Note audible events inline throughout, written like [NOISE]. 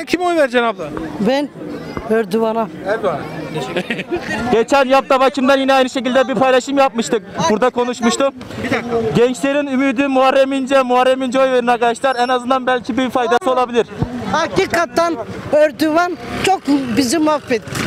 Sen kime oy vereceksin abla? Ben Erdoğan'a. Erdoğan. [LAUGHS] Geçen yapta bakımdan yine aynı şekilde bir paylaşım yapmıştık. Burada konuşmuştum. Gençlerin ümidi Muharrem İnce, Muharrem İnce oy verin arkadaşlar. En azından belki bir faydası olabilir. Hakikaten Erdoğan çok bizi mahvetti.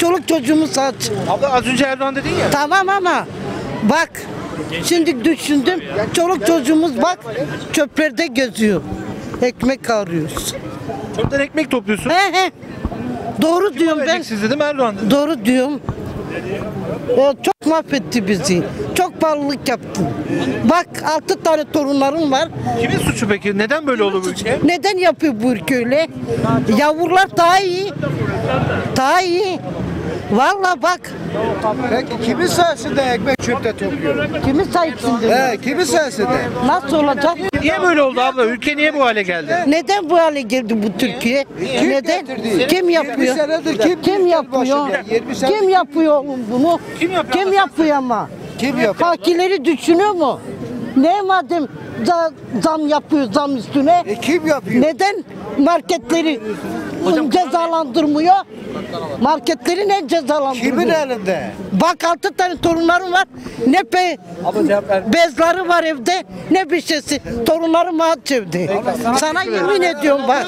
Çoluk çocuğumuz aç. Abla az önce Erdoğan dedin ya. Tamam ama bak şimdi düşündüm. Çoluk çocuğumuz bak çöplerde geziyor. Ekmek arıyoruz. Çöpten ekmek topluyorsun. He he. Doğru diyorum ben. Vereceksiniz dedim Erdoğan dedi. Doğru diyorum. O çok mahvetti bizi. Çok pahalılık yaptı. Bak altı tane torunlarım var. Kimin suçu peki? Neden böyle oldu bu ülke? Neden yapıyor bu ülke öyle? Yavrular daha iyi. Daha iyi. Vallahi bak Peki kimin sayesinde ekmek çöpte topluyor? kimin sayesinde? He, kimin sayesinde? Nasıl olacak? Niye böyle oldu abla? Ülke niye bu hale geldi? Neden bu hale geldi bu Türkiye? Neden? getirdi? Kim 20 yapıyor? senedir kim Kim yapıyor? başında? 20 senedir Kim yapıyor bunu? Kim yapıyor? Kim yapıyor ama? Kim yapıyor? Fakileri düşünüyor mu? Ne madem za- zam yapıyor zam üstüne? E kim yapıyor? Neden marketleri cezalandırmıyor? Marketleri ne cezalandırıyor? Kimin elinde? Bak altı tane torunlarım var. Ne be bezleri var evde ne bir şeysi. Torunlarım aç evde. Sana yemin ediyorum bak.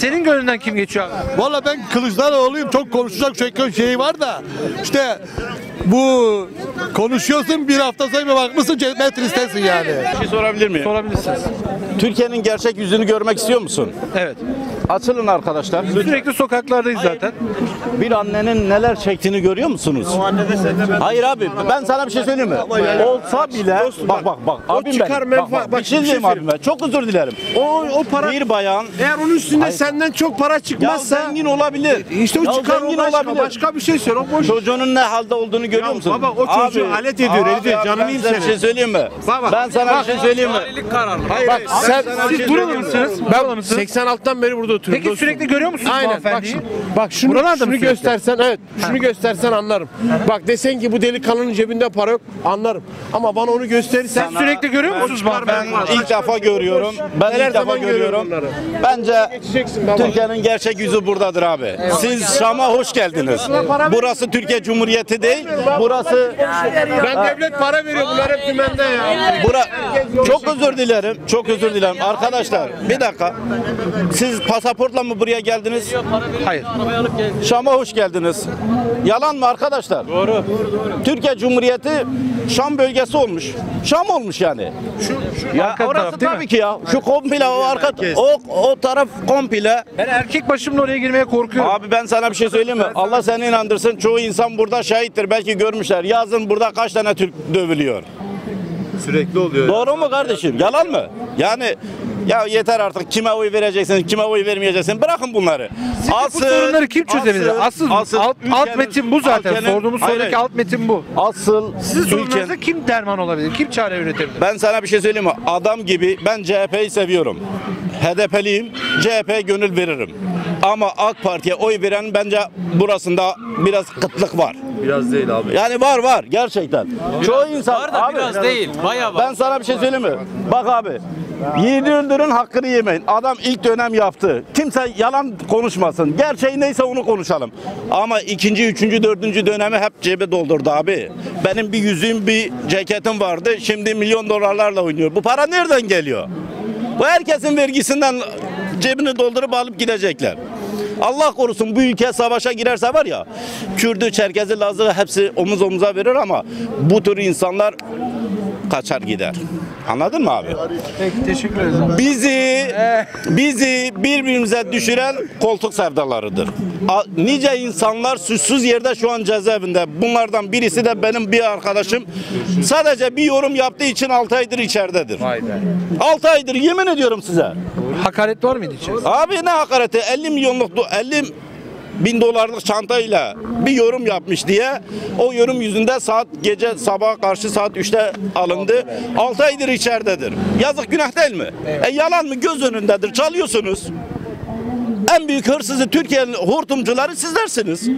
Senin gönlünden kim geçiyor abi? Valla ben Kılıçdaroğlu'yum çok konuşacak şey, şey var da işte bu konuşuyorsun bir hafta sonra bakmışsın cennet tristesin yani. Bir şey sorabilir miyim? Sorabilirsiniz. Türkiye'nin gerçek yüzünü görmek istiyor musun? Evet. Açılın arkadaşlar. Sürekli sokaklardayız zaten. Bir annenin neler çektiğini görüyor musunuz? Hayır abi ben sana bir şey söyleyeyim mi? Olsa bile bak bak bak abim çıkar benim. Bak, menfa- bak, bak, bir şey bir şey diyeyim abime. Çok özür dilerim. O, o para Bir bayan eğer onun üstünde Hayır. senden çok para ya çıkmazsa zengin olabilir. işte o Ya çıkar o zengin başka, olabilir. başka bir şey söyle o boş. Çocuğunun ne halde olduğunu görüyor musun? baba, o çocuğu alet ediyor, abi, ediyor, abi, canını ben size bir senin. şey söyleyeyim mi? Baba, ben sana bir şey söyleyeyim mi? Hayır, Bak hayır, sen sana şey Siz söyleyeyim mi? mısınız? ben Buralı mısınız? 86'dan beri burada oturuyorum. Peki sürekli görüyor musunuz Aynen bak bak şunu, Buralarda şunu göstersen evet şunu göstersen anlarım. Bak desen ki bu delikanlının cebinde para yok anlarım. Ama bana onu gösterirsen Sen sürekli görüyor musunuz bu Ben ilk defa görüyorum. Ben ilk defa görüyorum. Bence. Türkiye'nin gerçek yüzü buradadır abi. Siz Şam'a hoş geldiniz. Burası Türkiye Cumhuriyeti değil. Burası ben devlet para veriyor bunlar hep dümende ya. bura çok özür dilerim. Çok özür dilerim. Arkadaşlar bir dakika. Siz pasaportla mı buraya geldiniz? Hayır. Şam'a hoş geldiniz. Yalan mı arkadaşlar? Doğru. Türkiye Cumhuriyeti Şam bölgesi olmuş. Şam olmuş yani. ya arka orası taraf tabii ki ya. Şu komple o arka o o taraf komple. Ben erkek başımla oraya girmeye korkuyorum. Abi ben sana bir şey söyleyeyim mi? Allah seni inandırsın. Çoğu insan burada şahittir. Belki görmüşler. Yazın burada kaç tane Türk dövülüyor. Sürekli oluyor. Doğru mu kardeşim? Yalan mı? Yani ya yeter artık kime oy vereceksin, kime oy vermeyeceksin. Bırakın bunları. bu sorunları kim çözebilir? Asıl, alt, alt ülkenin- metin bu zaten. ülkenin- Sorduğumuz Hayır, sorudaki alt metin bu. Asıl Sizin sorunlarınıza kim derman olabilir? Kim çare üretebilir? Ben sana bir şey söyleyeyim mi? Adam gibi ben CHP'yi seviyorum. HDP'liyim. CHP'ye gönül veririm. Ama AK Parti'ye oy veren bence burasında biraz kıtlık var. Biraz değil abi. Yani var var gerçekten. Çoğu insan Var da abi, biraz değil. Bayağı var. Ben sana bir şey söyleyeyim mi? Bak abi. Öldürün hakkını yemeyin. Adam ilk dönem yaptı. Kimse yalan konuşmasın. Gerçeği neyse onu konuşalım. Ama ikinci, üçüncü, dördüncü dönemi hep cebe doldurdu abi. Benim bir yüzüğüm, bir ceketim vardı. Şimdi milyon dolarlarla oynuyor. Bu para nereden geliyor? Bu herkesin vergisinden cebini doldurup alıp gidecekler. Allah korusun bu ülke savaşa girerse var ya Kürdü, Çerkezi, Lazı hepsi omuz omuza verir ama bu tür insanlar kaçar gider. Anladın mı abi? Peki teşekkür ederim. Bizi bizi birbirimize düşüren koltuk sevdalarıdır. A- Nice insanlar suçsuz yerde şu an cezaevinde. Bunlardan birisi de benim bir arkadaşım. Sadece bir yorum yaptığı için 6 aydır içeridedir. Vay be. 6 aydır yemin ediyorum size. Hakaret var mıydı içerisinde? Abi ne hakareti 50 milyonluk do- 50 bin dolarlık çantayla bir yorum yapmış diye o yorum yüzünde saat gece sabaha karşı saat 3'te alındı. 6 aydır içeridedir. Yazık günah değil mi? E yalan mı? Göz önündedir. Çalıyorsunuz. En büyük hırsızı Türkiye'nin hortumcuları sizlersiniz.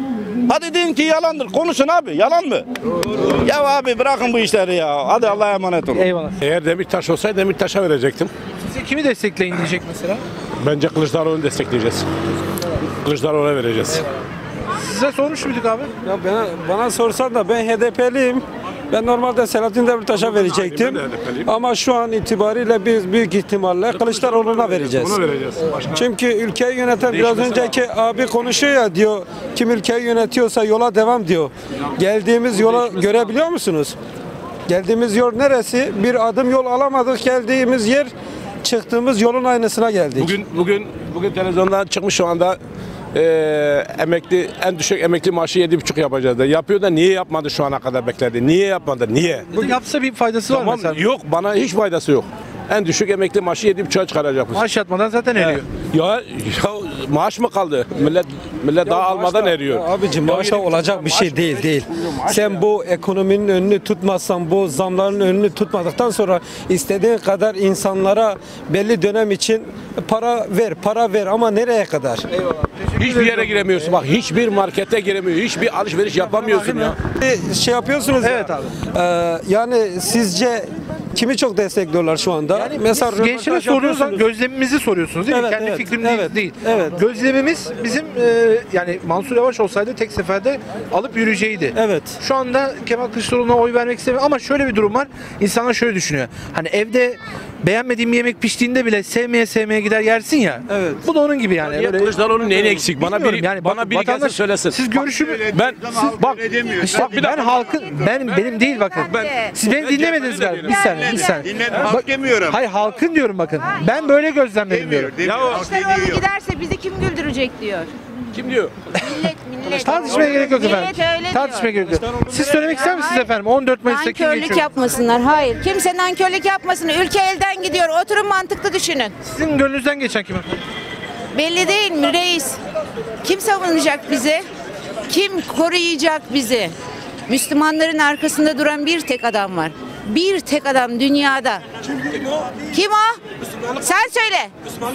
Hadi deyin ki yalandır. Konuşun abi. Yalan mı? Ya abi bırakın bu işleri ya. Hadi Allah'a emanet olun. Eyvallah. Eğer Demirtaş olsaydı Demirtaş'a verecektim. Size kimi destekleyin diyecek mesela? Bence Kılıçdaroğlu'nu destekleyeceğiz. Kılıçdaroğlu'na vereceğiz. Size sormuş muyduk abi? Ya bana, bana sorsan da ben HDP'liyim. Ben normalde Selahattin Demirtaş'a verecektim. Ama şu an itibariyle biz büyük ihtimalle Kılıçdaroğlu'na vereceğiz. Ona vereceğiz. Çünkü ülkeyi yöneten biraz önceki abi konuşuyor ya diyor kim ülkeyi yönetiyorsa yola devam diyor. Geldiğimiz yola görebiliyor musunuz? Geldiğimiz yol neresi? Bir adım yol alamadık. Geldiğimiz yer çıktığımız yolun aynısına geldik. Bugün bugün bugün televizyondan çıkmış şu anda eee, emekli en düşük emekli maaşı yedi buçuk yapacağız da yapıyor da niye yapmadı şu ana kadar bekledi? Niye yapmadı? Niye? Bu yapsa bir faydası var mı Tamam mesela? yok bana hiç faydası yok. En düşük emekli maaşı yedi buçuğa çıkaracakmış. Maaş yatmadan zaten eriyor. Ya, ya maaş mı kaldı? Millet millet daha almadan eriyor. Abicim maaşa olacak bir şey değil değil. Sen bu ekonominin önünü tutmazsan bu zamların önünü tutmadıktan sonra istediğin kadar insanlara belli dönem için para ver para ver ama nereye kadar? Hiçbir yere giremiyorsun bak hiçbir markete giremiyor. Hiçbir alışveriş yapamıyorsun ya. Şey yapıyorsunuz Evet ya. abi. Ee, yani sizce kimi çok destekliyorlar şu anda? Yani Mesela gençlere soruyorsan gözlemimizi soruyorsunuz değil mi? Evet, Kendi evet, fikrim değil- evet, değil. evet. Gözlemimiz bizim e, yani Mansur Yavaş olsaydı tek seferde alıp yürüyeceğiydi. Evet. Şu anda Kemal Kılıçdaroğlu'na oy vermek istemiyor ama şöyle bir durum var. İnsanlar şöyle düşünüyor. Hani evde beğenmediğim bir yemek piştiğinde bile sevmeye sevmeye gider yersin ya. Evet. Bu da onun gibi yani. Niye Böyle- Kılıçdaroğlu'nun neyini eksik? Bana Bilmiyorum biri yani bana bak- biri gelsin vatandaş- söylesin. Siz görüşümü ben bak İşte Bak bir ben dakika. halkın ben benim değil bakın. Ben- Siz beni Ben dinlemediniz CHP'li de galiba. Bir saniye, bir saniye. Dinledim, Bak- halk demiyorum. Hayır halkın diyorum bakın. Ben böyle gözlemledim diyorum. Kılıçdaroğlu giderse bizi kim güldürecek diyor. kim diyor? Tartışmaya gerek yok efendim. Millet öyle Tartışmaya diyor. gerek yok. Siz söylemek ister misiniz efendim? 14 Mayıs'ta kim Nankörlük geçiyor? yapmasınlar. Hayır. Kimse nankörlük yapmasın. Ülke elden gidiyor. Oturun mantıklı düşünün. Sizin gönlünüzden geçen kim efendim? Belli değil mi reis? Kim savunacak bizi? Kim koruyacak bizi? Müslümanların arkasında duran bir tek adam var. Bir tek adam dünyada. Kim o? Sen söyle.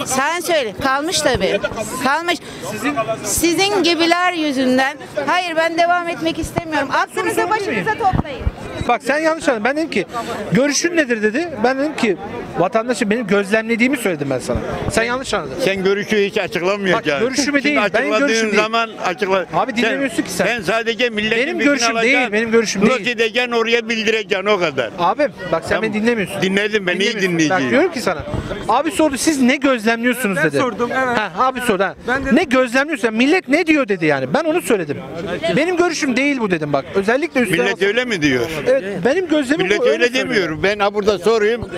Sen söyle. Kalmış tabii. Kalmış. Sizin gibiler yüzünden. Hayır ben devam etmek istemiyorum. Aklınızı başınıza toplayın. Bak sen yanlış anladın. Ben dedim ki görüşün nedir dedi. Ben dedim ki vatandaşım benim gözlemlediğimi söyledim ben sana. Sen yanlış anladın. Sen görüşü hiç açıklamayacaksın. Bak, görüşümü Şimdi değil, benim açıkladığın görüşüm değil. zaman açıkla. Abi dinlemiyorsun ki sen. Sen sadece milletin Benim görüşüm alacaksın, değil, benim görüşüm not değil. edeceksin oraya bildireceksin o kadar. Abim bak sen beni dinlemiyorsun. Dinledim ben iyi Dinlemiyorsun. Bak dinleyeceğim. diyorum ki sana. Abi sordu siz ne gözlemliyorsunuz Ben dedi. sordum, evet. Ha, abi sordu ha. Ben dedim- ne gözlemliyorsun? Millet ne diyor dedi yani. Ben onu söyledim. Benim görüşüm değil bu dedim bak. Özellikle üstüne Millet öyle mi diyor? Evet benim gözlemim Millet bu. öyle söylüyor. demiyor. Ben ha burada sorayım.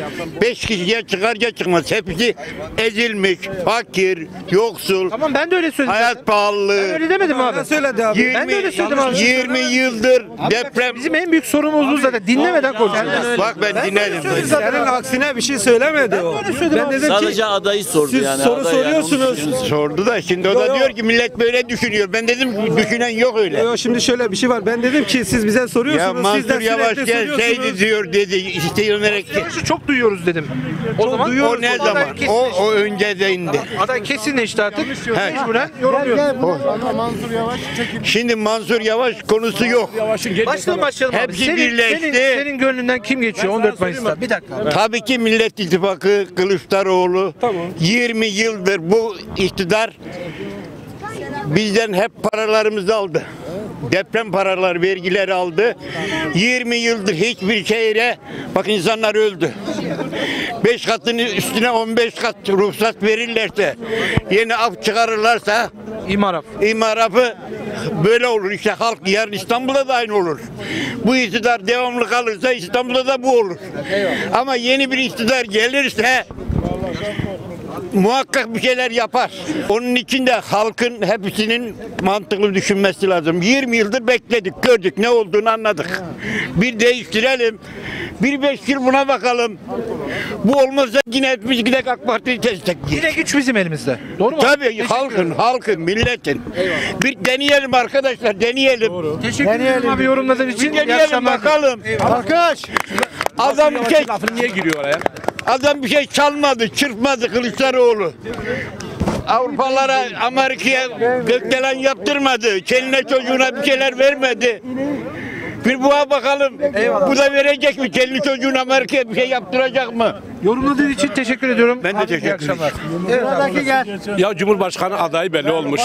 Beş kişi ya çıkar ya çıkmaz. Hepsi ezilmiş, fakir, yoksul, Tamam ben de öyle söyledim. hayat Ben pahalılığı. öyle demedim abi. Ne söyledi abi? Ben de öyle söyledim abi. 20 yıldır Abi deprem. Bizim en büyük sorunumuz bu zaten. Dinlemeden konuşuyoruz. Bak ben dinledim. Senin aksine bir şey söylemedi o. Ben dedim ki Sadece adayı sordu siz yani. soru yani, soruyorsunuz. düşünüyorsunuz. Sordu da şimdi o da yo. diyor ki millet böyle düşünüyor. Ben dedim düşünen yok öyle. Yo, şimdi şöyle bir şey var. Ben dedim ki siz bize soruyorsunuz. Ya Mansur Yavaş sürekli gelseydi diyor dedi. İşte yönerek. Savaşı çok duyuyoruz dedim. O zaman O ne zaman? O, o önce de indi. Aday kesinleşti artık. Mecburen yoruluyor. Şimdi Mansur Yavaş konusu yok. Başlayalım abi. Hepsi Senin, birleşti. senin, senin gönlünden kim geçiyor 14 Mayıs'ta? Bir dakika. Tabii ki Millet İttifakı Kılıçdaroğlu 20 yıldır bu iktidar bizden hep paralarımızı aldı. Deprem paraları, vergileri aldı. 20 yıldır hiçbir şehre bak insanlar öldü. 5 katının üstüne 15 kat ruhsat verirlerse, yeni af çıkarırlarsa İmaraf. İmarafı böyle olur işte halk yarın İstanbul'da da aynı olur. Bu iktidar devamlı kalırsa İstanbul'da da bu olur. Ama yeni bir iktidar gelirse muhakkak bir şeyler yapar. Onun için de halkın hepsinin mantıklı düşünmesi lazım. 20 yıldır bekledik, gördük, ne olduğunu anladık. Bir değiştirelim. Bir beş yıl buna bakalım. Bu olmazsa yine hepimiz gidelim AK Parti'yi destekleyelim. Yine güç bizim elimizde. Doğru mu? Tabii halkın, halkın, milletin. Bir deneyelim arkadaşlar, deneyelim. Teşekkür ederim abi yorumladığın için. Bir deneyelim bakalım. Arkadaş, adam bir şey, Lafını niye giriyor oraya? Adam bir şey çalmadı, çırpmadı Kılıçdaroğlu. Avrupalara, Amerika'ya gökdelen yaptırmadı. Keline çocuğuna bir şeyler vermedi. Bir buna bakalım. Bu da verecek mi? Kendi çocuğuna Amerika'ya bir şey yaptıracak mı? Yorumladığın için teşekkür ediyorum. Ben de teşekkür akşamlar. Evet, abi. Ya Cumhurbaşkanı adayı belli olmuş.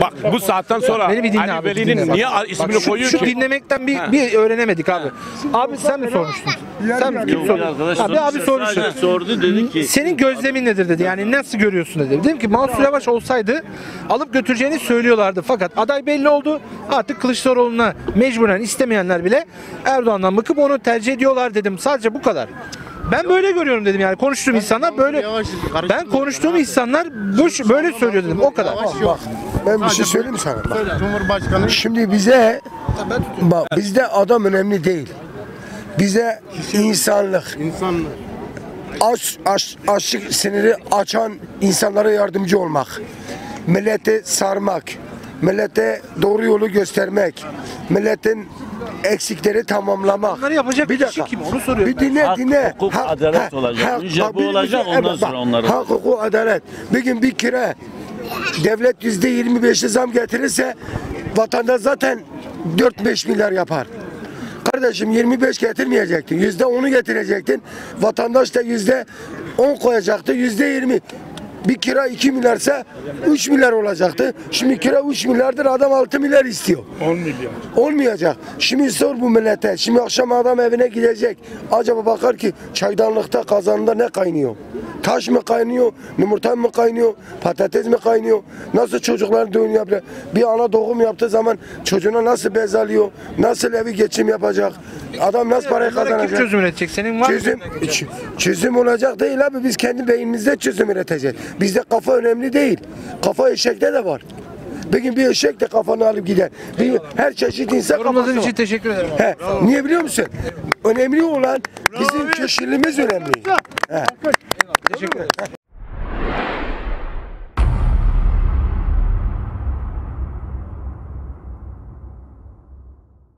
Bak bu saatten sonra Beni bir dinle Ali abi. Veli'nin dinle bak. niye Bak, ismini şu, koyuyor şu ki? dinlemekten bir, bir öğrenemedik abi. Abi sen mi sormuştun? Sen mi kim sordu? Abi abi sormuştu. sordu dedi ki Senin gözlemin nedir dedi. Yani nasıl görüyorsun dedi. Dedim ki Mansur Yavaş olsaydı alıp götüreceğini söylüyorlardı. Fakat aday belli oldu. Artık Kılıçdaroğlu'na mecburen istemeyenler bile Erdoğan'dan bakıp onu tercih ediyorlar dedim. Sadece bu kadar. Ben böyle görüyorum dedim yani konuştuğum insanlar böyle ben konuştuğum insanlar bu- böyle söylüyor dedim o kadar. Ben bir şey söyleyeyim mi sana? Bak. Cumhurbaşkanı. Şimdi bize bak bizde adam önemli değil. Bize insanlık. İnsanlık. Aç, aç, açlık sınırı açan insanlara yardımcı olmak. Millete sarmak. Millete doğru yolu göstermek. Milletin eksikleri tamamlamak. Bunları yapacak bir kişi kim? Onu soruyorum Bir ben. dinle Hak, dinle. hukuk, adalet olacak. Önce bak, bu olacak, bir- ondan sonra onlar Hak, hukuk, adalet. Bir gün bir kira devlet yüzde yirmi beşli zam getirirse vatandaş zaten 4-5 milyar yapar. Kardeşim 25 getirmeyecektin. Yüzde onu getirecektin. Vatandaş da yüzde 10 koyacaktı. Yüzde 20. Bir kira 2 milyarsa 3 milyar olacaktı. Şimdi kira 3 milyardır adam 6 milyar istiyor. 10 milyon. Olmayacak. Şimdi sor bu millete. Şimdi akşam adam evine gidecek. Acaba bakar ki çaydanlıkta kazanda ne kaynıyor? Taş mı kaynıyor? Yumurta mı kaynıyor? Patates mi kaynıyor? Nasıl çocuklar düğün yapıyor? Bir ana doğum yaptığı zaman çocuğuna nasıl bez alıyor? Nasıl evi geçim yapacak? Adam nasıl parayı Bunlara kim kazanacak? çözüm üretecek? Senin var mı? Çözüm, çözüm olacak değil abi. Biz kendi beynimizde çözüm üreteceğiz. Bizde kafa önemli değil. Kafa eşekte de var. Bir gün bir eşek de kafanı alıp gider. Bir, her çeşit insan Yorumladığın kafası için var. teşekkür ederim. He, niye biliyor musun? Önemli olan bizim kişiliğimiz önemli. He. Teşekkür ederim.